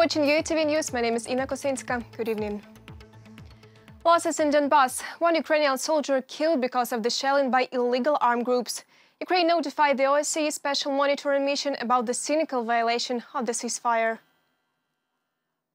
watching UATV News. My name is Ina Kosinska. Good evening. Losses in Donbass. One Ukrainian soldier killed because of the shelling by illegal armed groups. Ukraine notified the OSCE Special Monitoring Mission about the cynical violation of the ceasefire.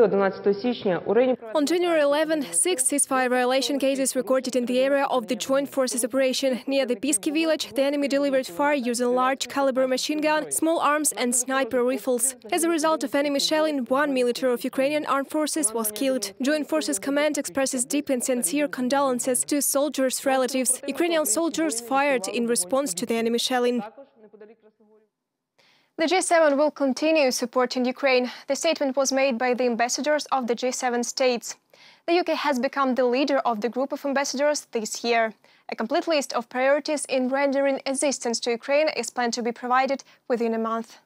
On January 11, six ceasefire violation cases recorded in the area of the Joint Forces operation. Near the Pisky village, the enemy delivered fire using large caliber machine gun, small arms and sniper rifles. As a result of enemy shelling, one military of Ukrainian armed forces was killed. Joint Forces Command expresses deep and sincere condolences to soldiers' relatives. Ukrainian soldiers fired in response to the enemy shelling. The G7 will continue supporting Ukraine. The statement was made by the ambassadors of the G7 states. The UK has become the leader of the group of ambassadors this year. A complete list of priorities in rendering assistance to Ukraine is planned to be provided within a month.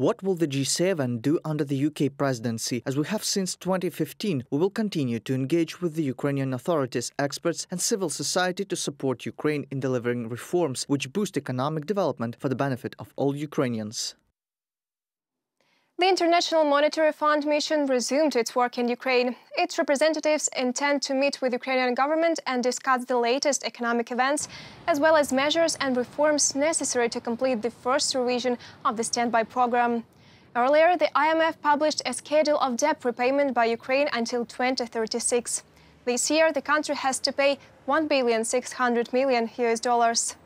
What will the G7 do under the UK presidency? As we have since 2015, we will continue to engage with the Ukrainian authorities, experts, and civil society to support Ukraine in delivering reforms which boost economic development for the benefit of all Ukrainians. The International Monetary Fund mission resumed its work in Ukraine. Its representatives intend to meet with the Ukrainian government and discuss the latest economic events, as well as measures and reforms necessary to complete the first revision of the standby program. Earlier, the IMF published a schedule of debt repayment by Ukraine until 2036. This year, the country has to pay 1 billion 600 million US dollars.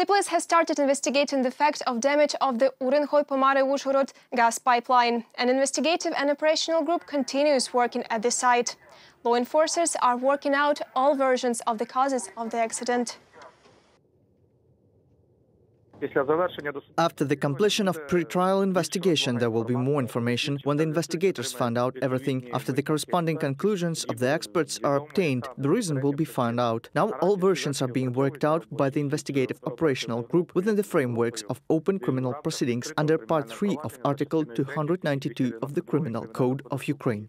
The police has started investigating the fact of damage of the Urenhoy Pomary Uzhhorod gas pipeline. An investigative and operational group continues working at the site. Law enforcers are working out all versions of the causes of the accident. After the completion of pre-trial investigation, there will be more information when the investigators find out everything. After the corresponding conclusions of the experts are obtained, the reason will be found out. Now all versions are being worked out by the investigative operational group within the frameworks of open criminal proceedings under Part 3 of Article 292 of the Criminal Code of Ukraine.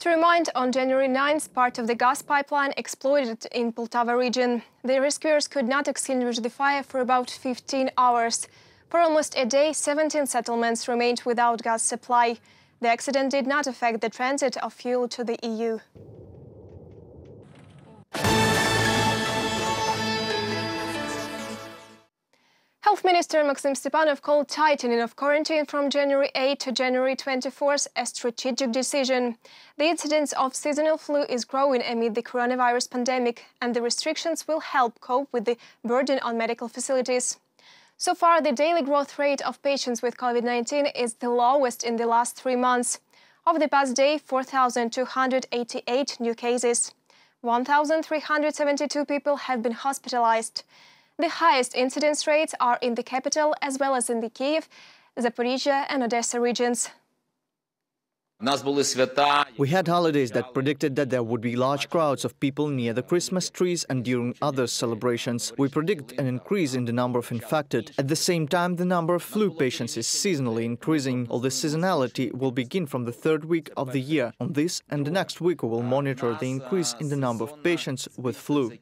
To remind, on January 9th, part of the gas pipeline exploded in Poltava region. The rescuers could not extinguish the fire for about 15 hours. For almost a day, 17 settlements remained without gas supply. The accident did not affect the transit of fuel to the EU. Health Minister Maxim Stepanov called tightening of quarantine from January 8 to January 24 a strategic decision. The incidence of seasonal flu is growing amid the coronavirus pandemic, and the restrictions will help cope with the burden on medical facilities. So far, the daily growth rate of patients with COVID-19 is the lowest in the last three months. Over the past day, 4,288 new cases. 1,372 people have been hospitalized. The highest incidence rates are in the capital as well as in the Kiev, Zaporizhia and Odessa regions. We had holidays that predicted that there would be large crowds of people near the Christmas trees and during other celebrations. We predict an increase in the number of infected. At the same time, the number of flu patients is seasonally increasing. All the seasonality will begin from the third week of the year. On this and the next week, we will monitor the increase in the number of patients with flu.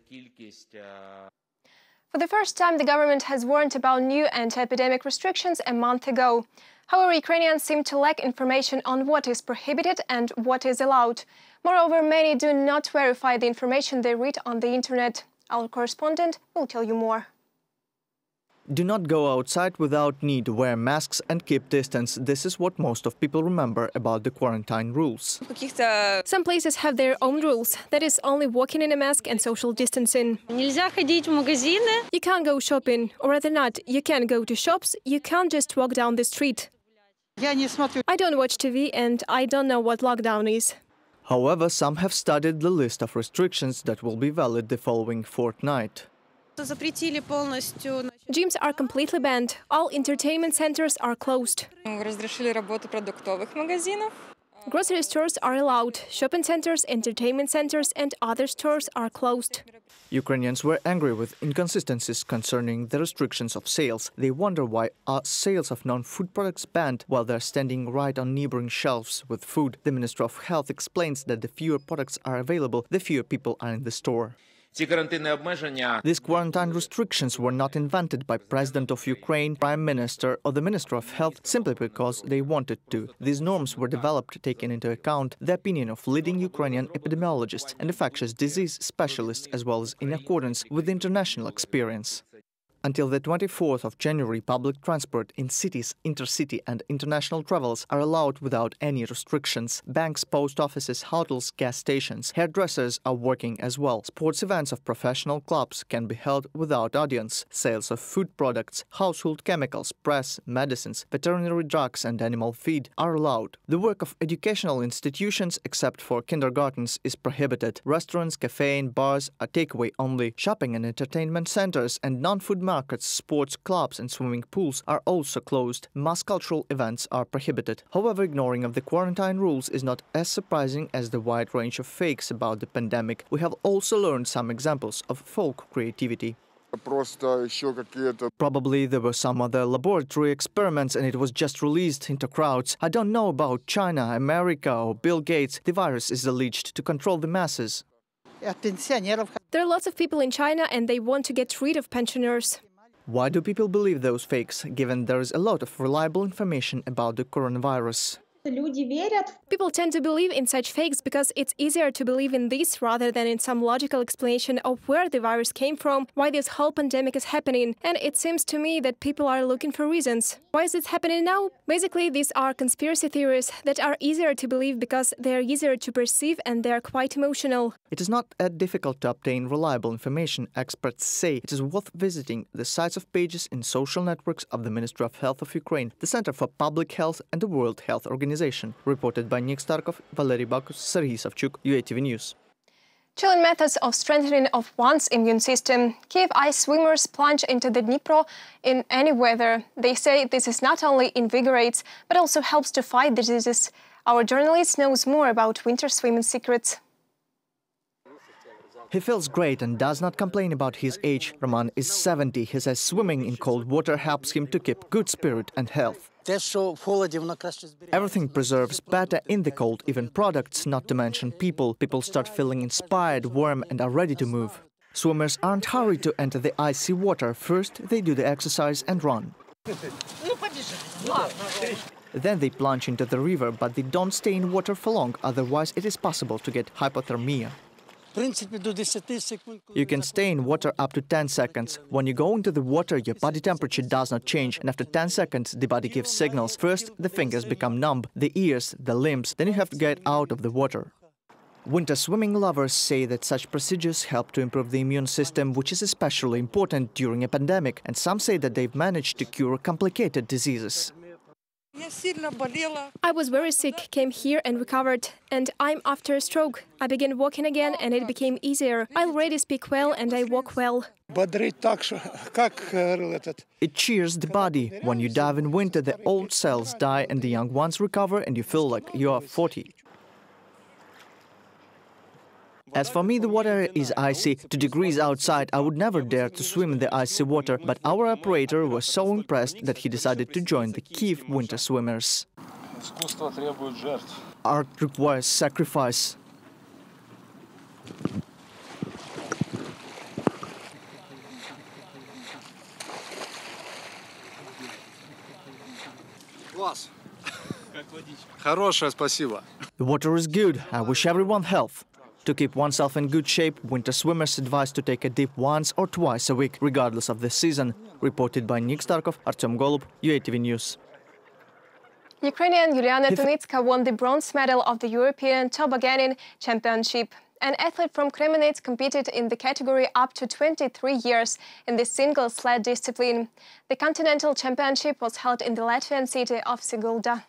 For the first time, the government has warned about new anti-epidemic restrictions a month ago. However, Ukrainians seem to lack information on what is prohibited and what is allowed. Moreover, many do not verify the information they read on the internet. Our correspondent will tell you more. Do not go outside without need, to wear masks and keep distance. This is what most of people remember about the quarantine rules. Some places have their own rules. That is only walking in a mask and social distancing. You can't go shopping, or rather not, you can't go to shops, you can't just walk down the street. I don't watch TV and I don't know what lockdown is. However, some have studied the list of restrictions that will be valid the following fortnight. Gyms are completely banned. All entertainment centers are closed. Grocery stores are allowed. Shopping centers, entertainment centers and other stores are closed. Ukrainians were angry with inconsistencies concerning the restrictions of sales. They wonder why are sales of non-food products banned while they're standing right on neighboring shelves with food. The Minister of Health explains that the fewer products are available, the fewer people are in the store. These quarantine restrictions were not invented by President of Ukraine, Prime Minister or the Minister of Health simply because they wanted to. These norms were developed taking into account the opinion of leading Ukrainian epidemiologists and infectious disease specialists as well as in accordance with international experience. Until the 24th of January, public transport in cities, intercity and international travels are allowed without any restrictions. Banks, post offices, hotels, gas stations, hairdressers are working as well. Sports events of professional clubs can be held without audience. Sales of food products, household chemicals, press, medicines, veterinary drugs and animal feed are allowed. The work of educational institutions, except for kindergartens, is prohibited. Restaurants, cafes, and bars are takeaway only. Shopping and entertainment centers and non-food markets markets, sports clubs and swimming pools are also closed. Mass cultural events are prohibited. However, ignoring of the quarantine rules is not as surprising as the wide range of fakes about the pandemic. We have also learned some examples of folk creativity. Probably there were some other laboratory experiments and it was just released into crowds. I don't know about China, America or Bill Gates. The virus is alleged to control the masses. There are lots of people in China and they want to get rid of pensioners. Why do people believe those fakes, given there is a lot of reliable information about the coronavirus? People tend to believe in such fakes because it's easier to believe in this rather than in some logical explanation of where the virus came from, why this whole pandemic is happening. And it seems to me that people are looking for reasons. Why is it happening now? Basically, these are conspiracy theories that are easier to believe because they are easier to perceive and they are quite emotional. It is not that difficult to obtain reliable information. Experts say it is worth visiting the sites of pages in social networks of the Ministry of Health of Ukraine, the Center for Public Health and the World Health Organization organization. Reported by Nick Starkov, Valery Bakus, Serhiy Savchuk, UATV News. Chilling methods of strengthening of one's immune system. Kiev ice swimmers plunge into the Dnipro in any weather. They say this is not only invigorates, but also helps to fight diseases. Our journalist knows more about winter swimming secrets. He feels great and does not complain about his age. Roman is 70. He says swimming in cold water helps him to keep good spirit and health. Everything preserves better in the cold, even products, not to mention people. People start feeling inspired, warm and are ready to move. Swimmers aren't hurried to enter the icy water. First, they do the exercise and run. Then they plunge into the river, but they don't stay in water for long, otherwise it is possible to get hypothermia. You can stay in water up to 10 seconds. When you go into the water, your body temperature does not change, and after 10 seconds, the body gives signals. First, the fingers become numb, the ears, the limbs, then you have to get out of the water. Winter swimming lovers say that such procedures help to improve the immune system, which is especially important during a pandemic, and some say that they've managed to cure complicated diseases. I was very sick, came here and recovered, and I'm after a stroke. I began walking again and it became easier. I already speak well and I walk well. It cheers the body. When you dive in winter, the old cells die and the young ones recover and you feel like you are 40. As for me, the water is icy. To degrees outside, I would never dare to swim in the icy water, but our operator was so impressed that he decided to join the Kiev winter swimmers. Art requires sacrifice. The water is good. I wish everyone health. To keep oneself in good shape, winter swimmers advised to take a dip once or twice a week, regardless of the season. Reported by Nick Starkov, Artem Golub, UATV News. Ukrainian Yulianna Tunytska won the bronze medal of the European Tobogganing Championship. An athlete from Kremenets competed in the category up to 23 years in the single sled discipline. The Continental Championship was held in the Latvian city of Sigulda.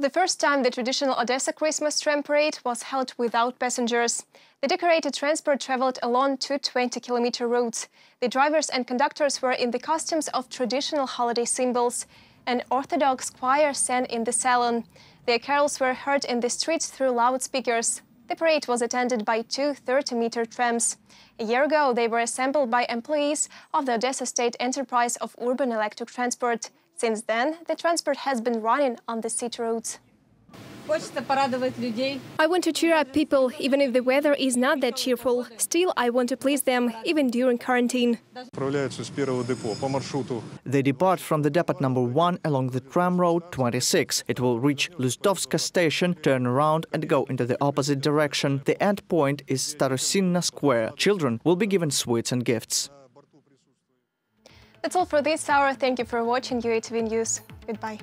The first time, the traditional Odessa Christmas tram parade was held without passengers. The decorated transport traveled along two 20-kilometer routes. The drivers and conductors were in the costumes of traditional holiday symbols. An Orthodox choir sang in the salon. Their carols were heard in the streets through loudspeakers. The parade was attended by two 30-meter trams. A year ago, they were assembled by employees of the Odessa State Enterprise of Urban Electric Transport. Since then, the transport has been running on the city roads. I want to cheer up people, even if the weather is not that cheerful. Still, I want to please them, even during quarantine. They depart from the depot number 1 along the tram road 26. It will reach Luzdovska station, turn around and go into the opposite direction. The end point is Starosinna Square. Children will be given sweets and gifts. That's all for this hour. Thank you for watching UATV News. Goodbye.